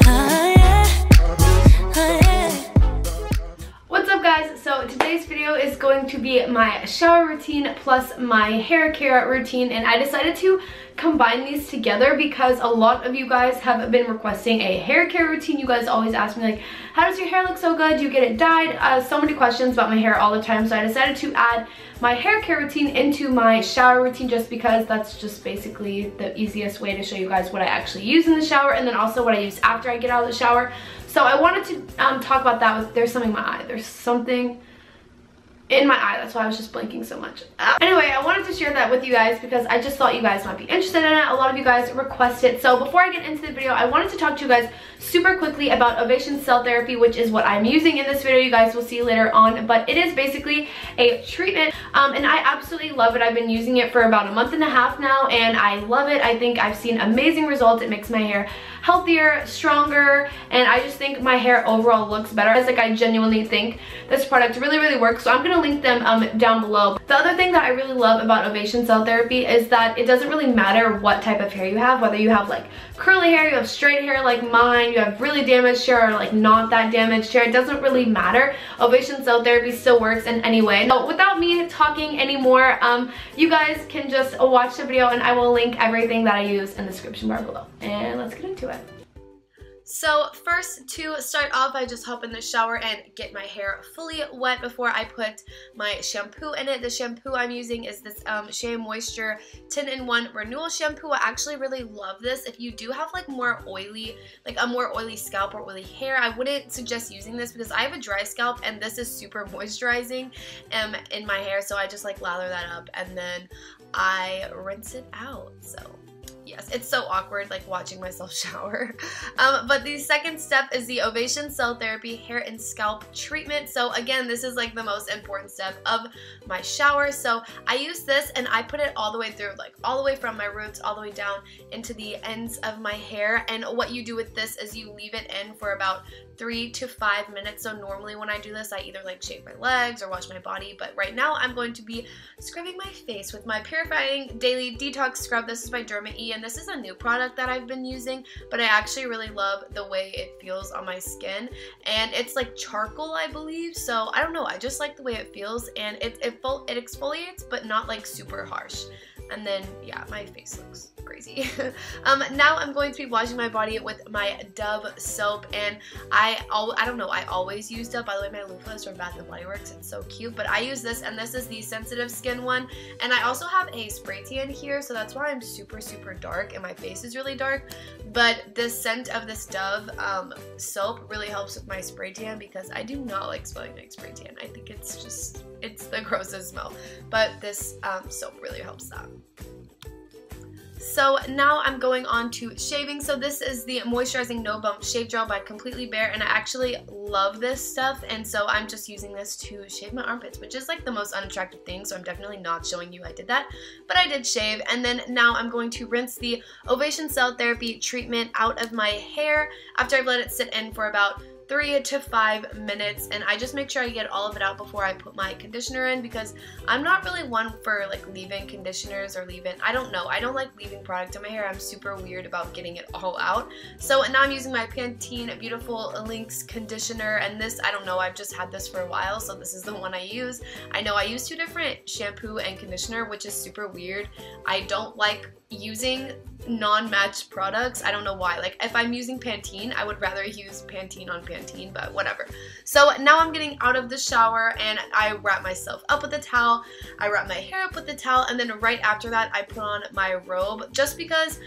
Sorry. Shower routine plus my hair care routine and I decided to combine these together because a lot of you guys have been requesting a hair care routine. You guys always ask me like, how does your hair look so good? Do you get it dyed? Uh, so many questions about my hair all the time so I decided to add my hair care routine into my shower routine just because that's just basically the easiest way to show you guys what I actually use in the shower and then also what I use after I get out of the shower. So I wanted to um, talk about that with, there's something in my eye, there's something in my eye. That's why I was just blinking so much. Uh, anyway, I wanted to share that with you guys because I just thought you guys might be interested in it. A lot of you guys requested. It. So before I get into the video, I wanted to talk to you guys super quickly about Ovation Cell Therapy, which is what I'm using in this video. You guys will see later on, but it is basically a treatment um, and I absolutely love it. I've been using it for about a month and a half now and I love it. I think I've seen amazing results. It makes my hair healthier, stronger, and I just think my hair overall looks better. It's like I genuinely think this product really, really works. So I'm gonna link them um, down below. The other thing that I really love about Ovation Cell Therapy is that it doesn't really matter what type of hair you have, whether you have like curly hair, you have straight hair like mine, you have really damaged hair or like not that damaged hair, it doesn't really matter. Ovation Cell Therapy still works in any way. So without me talking anymore, um, you guys can just watch the video and I will link everything that I use in the description bar below. And let's get into it. So first to start off, I just hop in the shower and get my hair fully wet before I put my shampoo in it. The shampoo I'm using is this um, Shea Moisture 10-in-1 Renewal Shampoo. I actually really love this. If you do have like more oily, like a more oily scalp or oily hair, I wouldn't suggest using this because I have a dry scalp and this is super moisturizing um, in my hair. So I just like lather that up and then I rinse it out. So yes, it's so awkward like watching myself shower. Um, but the second step is the Ovation Cell Therapy Hair and Scalp Treatment. So again, this is like the most important step of my shower. So I use this and I put it all the way through, like all the way from my roots all the way down into the ends of my hair. And what you do with this is you leave it in for about three to five minutes. So normally when I do this, I either like shave my legs or wash my body. But right now I'm going to be scrubbing my face with my Purifying Daily Detox Scrub. This is by Derma E and this is a new product that I've been using, but I actually really love the way it feels on my skin. And it's like charcoal, I believe. So I don't know, I just like the way it feels and it, it, it exfoliates, but not like super harsh. And then, yeah, my face looks crazy. um, now I'm going to be washing my body with my Dove soap, and I I don't know, I always use Dove. By the way, my loofah is from Bath & Body Works. It's so cute, but I use this, and this is the sensitive skin one. And I also have a spray tan here, so that's why I'm super, super dark, and my face is really dark. But the scent of this Dove um, soap really helps with my spray tan because I do not like smelling like spray tan. I think it's just, it's the grossest smell. But this um, soap really helps that. So now I'm going on to shaving. So this is the Moisturizing No Bump Shave Gel by Completely Bare and I actually love this stuff. And so I'm just using this to shave my armpits which is like the most unattractive thing. So I'm definitely not showing you I did that but I did shave. And then now I'm going to rinse the Ovation Cell Therapy treatment out of my hair after I've let it sit in for about three to five minutes and I just make sure I get all of it out before I put my conditioner in because I'm not really one for like leave-in conditioners or leave-in, I don't know, I don't like leaving product in my hair, I'm super weird about getting it all out. So now I'm using my Pantene Beautiful Lengths conditioner and this, I don't know, I've just had this for a while so this is the one I use. I know I use two different shampoo and conditioner which is super weird. I don't like using non-matched products. I don't know why. Like if I'm using Pantene, I would rather use Pantene on Pantene, but whatever. So now I'm getting out of the shower and I wrap myself up with a towel. I wrap my hair up with the towel and then right after that I put on my robe just because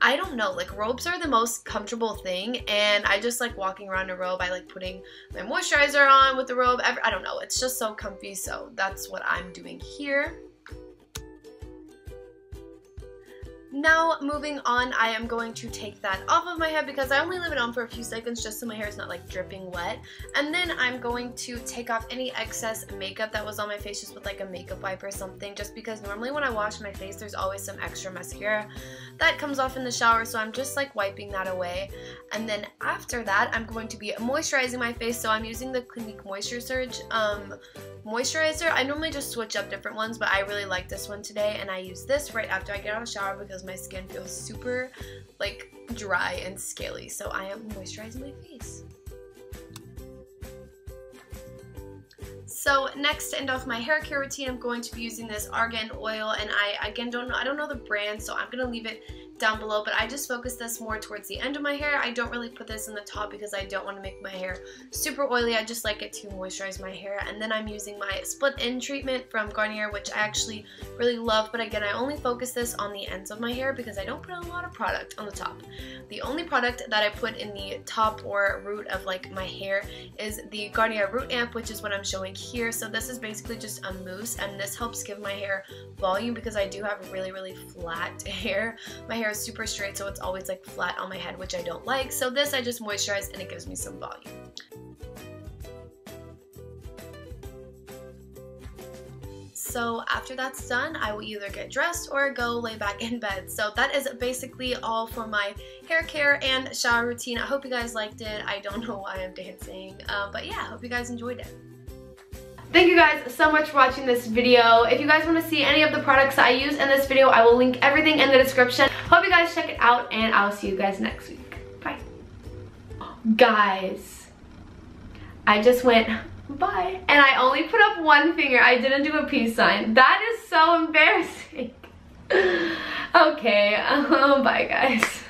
I don't know, like robes are the most comfortable thing and I just like walking around a robe. I like putting my moisturizer on with the robe. I don't know, it's just so comfy so that's what I'm doing here. Now, moving on, I am going to take that off of my head because I only leave it on for a few seconds just so my hair is not like dripping wet. And then I'm going to take off any excess makeup that was on my face just with like a makeup wipe or something just because normally when I wash my face, there's always some extra mascara that comes off in the shower. So I'm just like wiping that away. And then after that, I'm going to be moisturizing my face. So I'm using the Clinique Moisture Surge um, moisturizer. I normally just switch up different ones, but I really like this one today. And I use this right after I get out of the shower because my skin feels super like dry and scaly. So I am moisturizing my face. So next to end off my hair care routine, I'm going to be using this argan oil and I again don't know I don't know the brand so I'm gonna leave it down below but I just focus this more towards the end of my hair. I don't really put this in the top because I don't want to make my hair super oily. I just like it to moisturize my hair and then I'm using my split end treatment from Garnier which I actually really love but again I only focus this on the ends of my hair because I don't put a lot of product on the top. The only product that I put in the top or root of like my hair is the Garnier Root Amp which is what I'm showing here. So this is basically just a mousse and this helps give my hair volume because I do have really really flat hair. My hair is super straight so it's always like flat on my head which I don't like. So this I just moisturize and it gives me some volume. So after that's done, I will either get dressed or go lay back in bed. So that is basically all for my hair care and shower routine. I hope you guys liked it. I don't know why I'm dancing, um, but yeah, hope you guys enjoyed it. Thank you guys so much for watching this video. If you guys want to see any of the products I use in this video, I will link everything in the description. Hope you guys check it out, and I'll see you guys next week. Bye. Guys, I just went bye. And I only put up one finger. I didn't do a peace sign. That is so embarrassing. okay, bye guys.